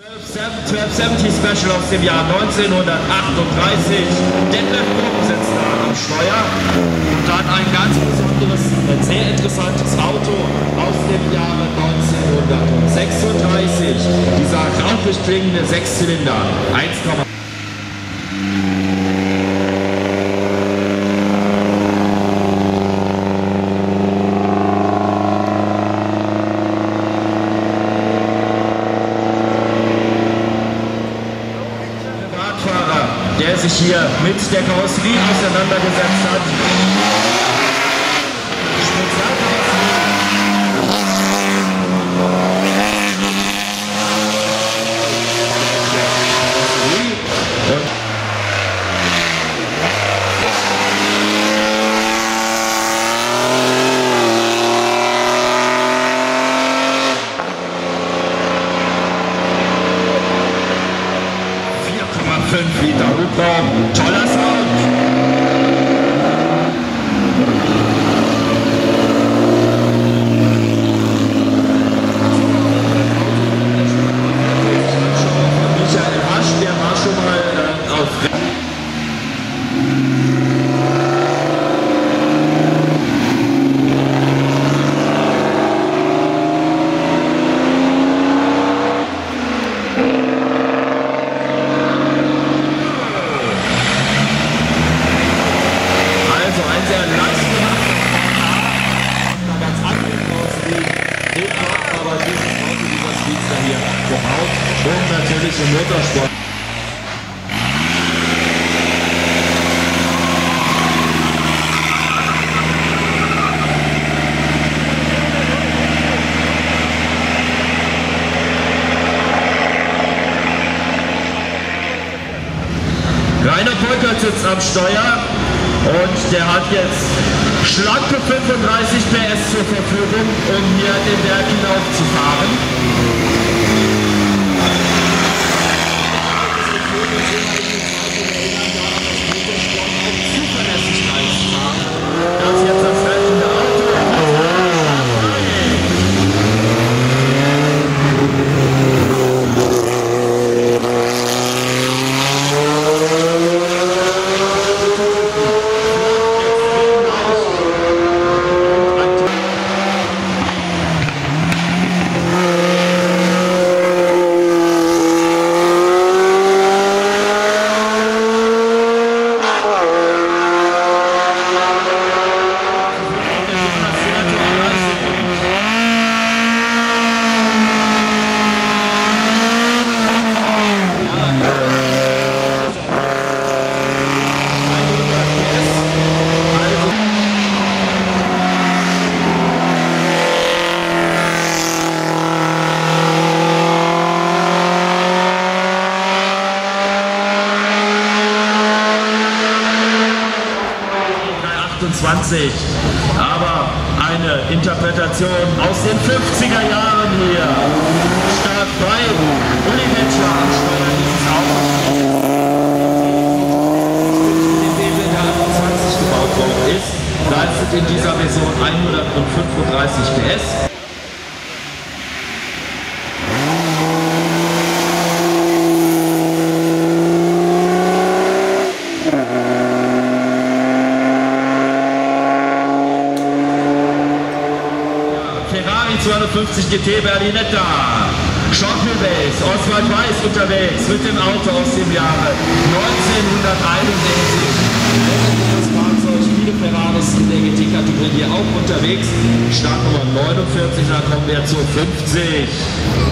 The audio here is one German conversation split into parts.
1270 Special aus dem Jahr 1938. Detlef Bock sitzt da am Steuer und dann ein ganz besonderes, sehr interessantes Auto aus dem Jahre 1936. Dieser rauchig klingende Sechszylinder, 1,5 Radfahrer, der sich hier mit der Karosserie auseinandergesetzt hat. Und ...4,5 Liter Hubraum, toller Sound. Michael Rasch, der war schon mal äh, auf Also ein sehr leistungsfähiger ganz anderen aussieht. Den hat aber dieses Auto, dieser Speedster gebaut, um natürlich im Motorsport. Rainer Polkert sitzt am Steuer und der hat jetzt schlanke 35 PS zur Verfügung, um hier den Berg hinaufzufahren. Das jetzt das rettende Auto. Aber eine Interpretation aus den 50er Jahren hier. Start bei Uli Metscher am Steuer dieses 28 gebaut worden ist. Leistet in dieser Version 135 PS. 250 GT Berlinetta. Sean Base, Oswald Weiß unterwegs mit dem Auto aus dem Jahre 1961. Das Fahrzeug, viele Ferraris in der GT-Kategorie hier auch unterwegs. Startnummer 49, da kommen wir zu 50.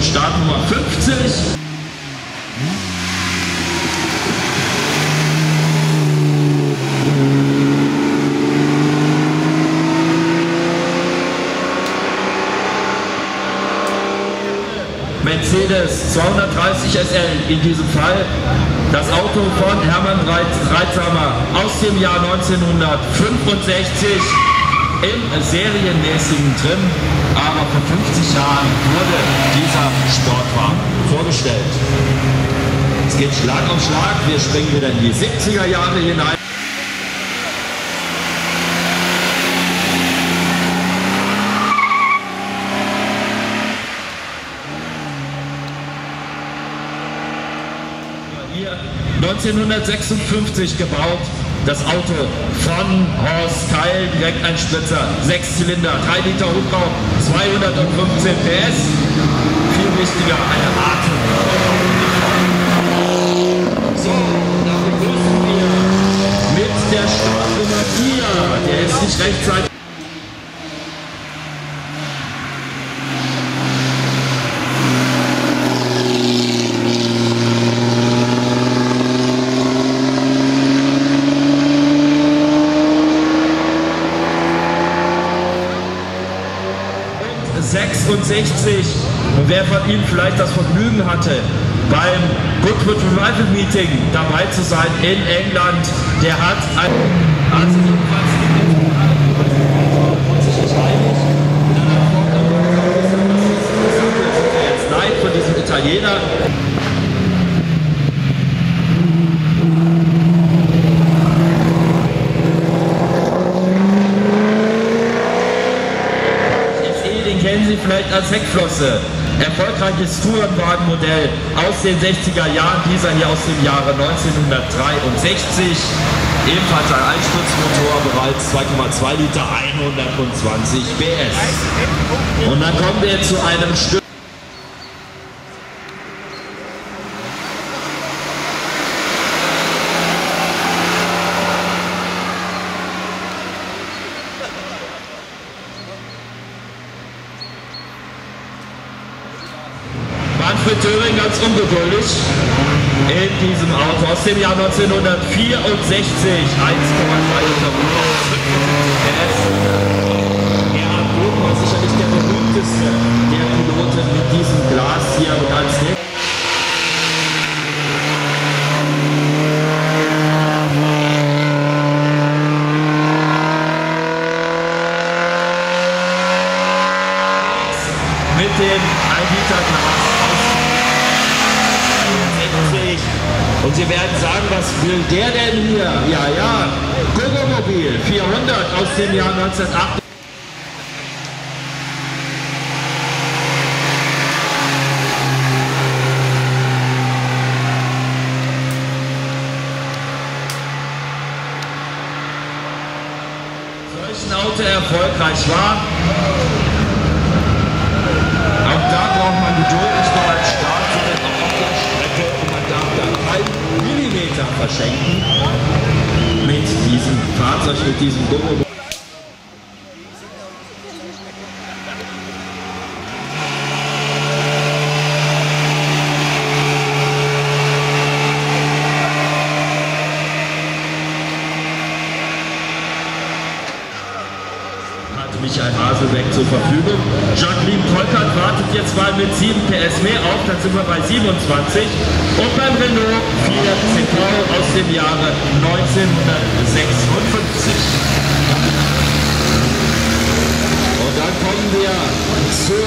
Startnummer 50. Mercedes 230 SL in diesem Fall. Das Auto von Hermann Reitsamer aus dem Jahr 1965 im serienmäßigen Trim. Aber vor 50 Jahren wurde dieser Sportwagen vorgestellt. Es geht Schlag auf Schlag. Wir springen wieder in die 70er Jahre hinein. Hier 1956 gebaut. Das Auto von Horst Keil, direkt ein Spritzer, 6 Zylinder, 3 Liter Hubraum, 215 PS. Viel wichtiger, eine Atem. So, da begrüßen wir mit der Startnummer 4. Der ist nicht rechtzeitig. Und 66. Und wer von Ihnen vielleicht das Vergnügen hatte, beim Goodwood Revival Meeting dabei zu sein in England, der hat ein, hat sich jedenfalls und sich nicht einig. In einer Form, das ist jetzt leid von diesem Italiener. SE, den vielleicht als Heckflosse. Erfolgreiches Tourenwagenmodell aus den 60er Jahren, dieser hier aus dem Jahre 1963. Ebenfalls ein Einsturzmotor, bereits 2,2 Liter, 120 PS. Und dann kommen wir zu einem Stück. Ganz ungeduldig in diesem Auto aus dem Jahr 1964. 1,3 Liter Motor, 75 PS. Gerhard Boden war sicherlich der berühmteste der Piloten mit diesem Glas hier und als mit dem 1 Liter Glas aus 60. Und Sie werden sagen, was will der denn hier? Ja, ja, Gogomobil 400 aus dem Jahr 1908. Solchen Auto erfolgreich war, auch da braucht man Geduld, nicht nur beim Start, sondern auch auf der Strecke. Und man darf da keinen Millimeter verschenken mit diesem Fahrzeug, mit diesem zur Verfügung. Jacqueline Polkert wartet jetzt mal mit 7 PS mehr auf, dann sind wir bei 27. Und beim Renault 4 CV aus dem Jahre 1956. Und dann kommen wir zur